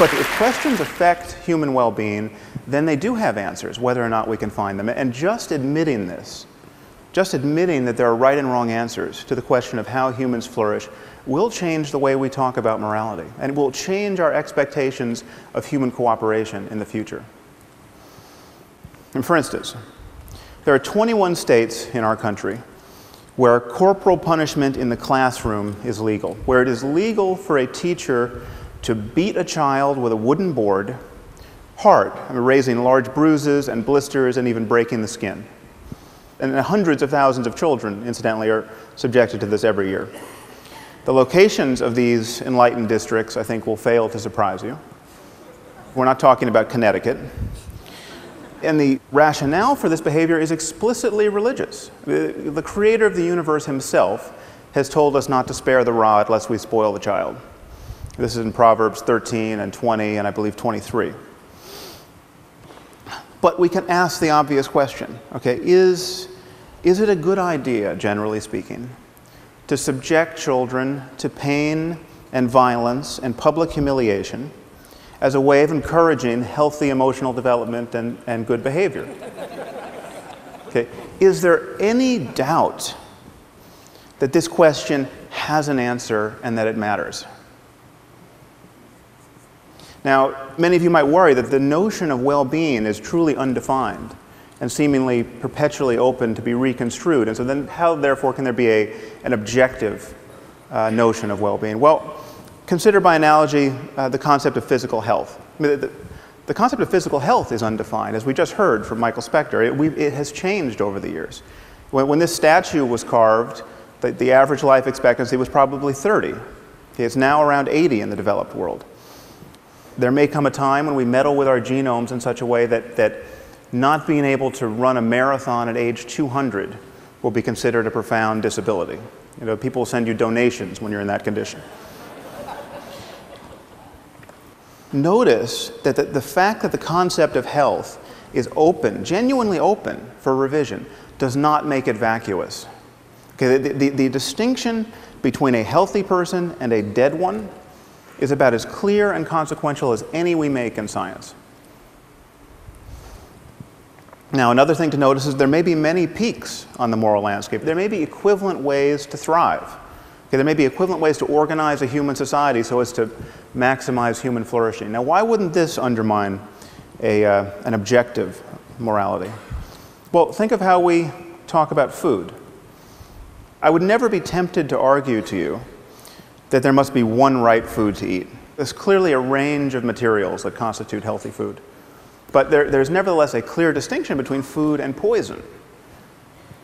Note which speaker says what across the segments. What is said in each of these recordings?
Speaker 1: But if questions affect human well being, then they do have answers, whether or not we can find them. And just admitting this, just admitting that there are right and wrong answers to the question of how humans flourish, will change the way we talk about morality and it will change our expectations of human cooperation in the future. And for instance, there are 21 states in our country where corporal punishment in the classroom is legal, where it is legal for a teacher to beat a child with a wooden board hard, raising large bruises and blisters and even breaking the skin. And hundreds of thousands of children, incidentally, are subjected to this every year. The locations of these enlightened districts, I think, will fail to surprise you. We're not talking about Connecticut. And the rationale for this behavior is explicitly religious. The, creator of the universe himself has told us not to spare the rod lest we spoil the child. This is in Proverbs 13 and 20, and I believe 23. But we can ask the obvious question okay, is, is it a good idea, generally speaking, to subject children to pain and violence and public humiliation as a way of encouraging healthy emotional development and, and good behavior? Okay, is there any doubt that this question has an answer and that it matters? Now, many of you might worry that the notion of well being is truly undefined and seemingly perpetually open to be reconstrued. And so, then, how, therefore, can there be a, an objective uh, notion of well being? Well, consider by analogy uh, the concept of physical health. I mean, the, the, concept of physical health is undefined, as we just heard from Michael Specter. It, we, it has changed over the years. When, when this statue was carved, the, the average life expectancy was probably 30. It's now around 80 in the developed world. There may come a time when we meddle with our genomes in such a way that, that not being able to run a marathon at age 200 will be considered a profound disability. You know, people will send you donations when you're in that condition. Notice that the, the fact that the concept of health is open, genuinely open for revision, does not make it vacuous. Okay, the, the, the distinction between a healthy person and a dead one is about as clear and consequential as any we make in science. Now, another thing to notice is there may be many peaks on the moral landscape. There may be equivalent ways to thrive. Okay, there may be equivalent ways to organize a human society so as to maximize human flourishing. Now, why wouldn't this undermine a, uh, an objective morality? Well, think of how we talk about food. I would never be tempted to argue to you that there must be one right food to eat. There's clearly a range of materials that constitute healthy food. But there, there's nevertheless a clear distinction between food and poison.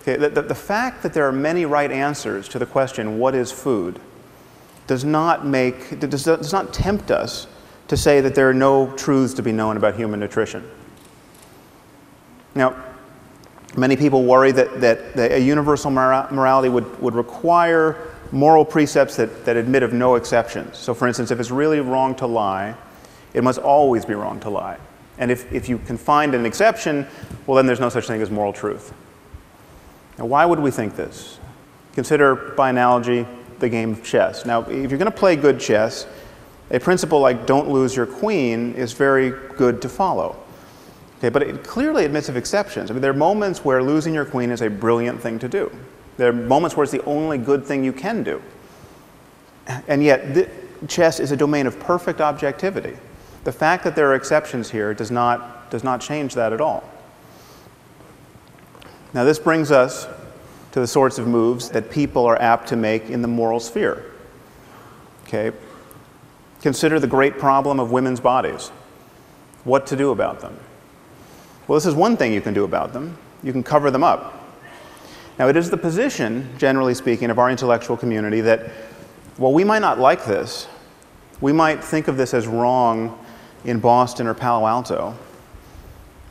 Speaker 1: Okay, the, the, the fact that there are many right answers to the question, what is food, does not make, does, does not tempt us to say that there are no truths to be known about human nutrition. Now, many people worry that, that, that a universal morality would, would require moral precepts that, that admit of no exceptions. So, for instance, if it's really wrong to lie, it must always be wrong to lie. And if, if you can find an exception, well, then there's no such thing as moral truth. Now, why would we think this? Consider, by analogy, the game of chess. Now, if you're going to play good chess, a principle like don't lose your queen is very good to follow. Okay, but it clearly admits of exceptions. I mean, there are moments where losing your queen is a brilliant thing to do. There are moments where it's the only good thing you can do. And yet, chess is a domain of perfect objectivity. The fact that there are exceptions here does not, does not change that at all. Now, this brings us to the sorts of moves that people are apt to make in the moral sphere. Okay? Consider the great problem of women's bodies. What to do about them? Well, this is one thing you can do about them. You can cover them up. Now, it is the position, generally speaking, of our intellectual community that while we might not like this, we might think of this as wrong in Boston or Palo Alto.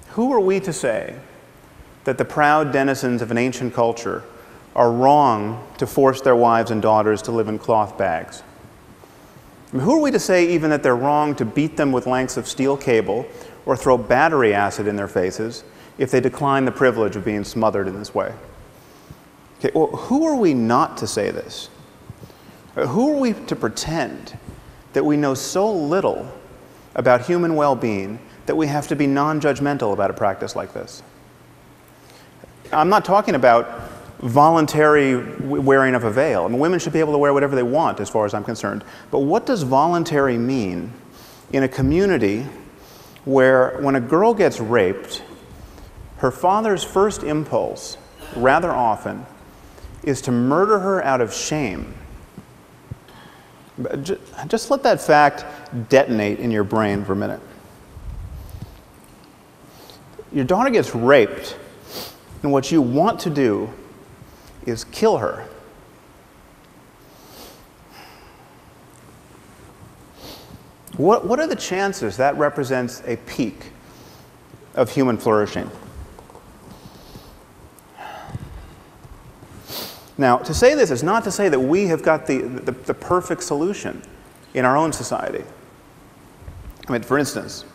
Speaker 1: Who are we to say that the proud denizens of an ancient culture are wrong to force their wives and daughters to live in cloth bags? I mean, who are we to say even that they're wrong to beat them with lengths of steel cable or throw battery acid in their faces if they decline the privilege of being smothered in this way? Okay, well, who are we not to say this? Who are we to pretend that we know so little about human well being that we have to be non judgmental about a practice like this. I'm not talking about voluntary wearing of a veil. I mean, women should be able to wear whatever they want, as far as I'm concerned. But what does voluntary mean in a community where, when a girl gets raped, her father's first impulse, rather often, is to murder her out of shame? Just let that fact detonate in your brain for a minute. Your daughter gets raped, and what you want to do is kill her. What, what are the chances that represents a peak of human flourishing? Now, to say this is not to say that we have got the, the, the, perfect solution in our own society. I mean, for instance,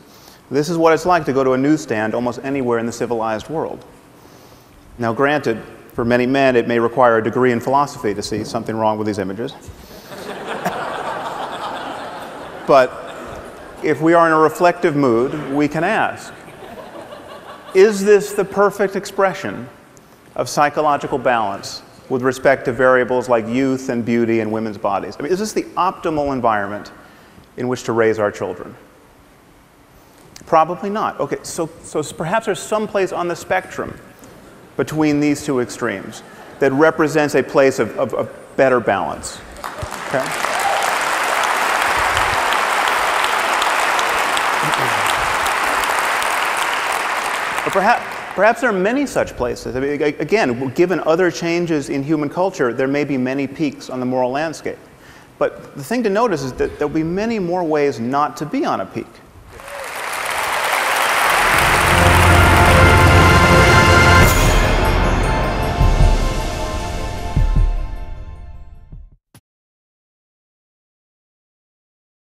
Speaker 1: this is what it's like to go to a newsstand almost anywhere in the civilized world. Now, granted, for many men, it may require a degree in philosophy to see something wrong with these images. but if we are in a reflective mood, we can ask Is this the perfect expression of psychological balance with respect to variables like youth and beauty and women's bodies? I mean, is this the optimal environment in which to raise our children? Probably not. Okay, so, so perhaps there's some place on the spectrum between these two extremes that represents a place of, of, of better balance. Okay? But perhaps, perhaps there are many such places. I mean, again, given other changes in human culture, there may be many peaks on the moral landscape. But the thing to notice is that there'll be many more ways not to be on a peak.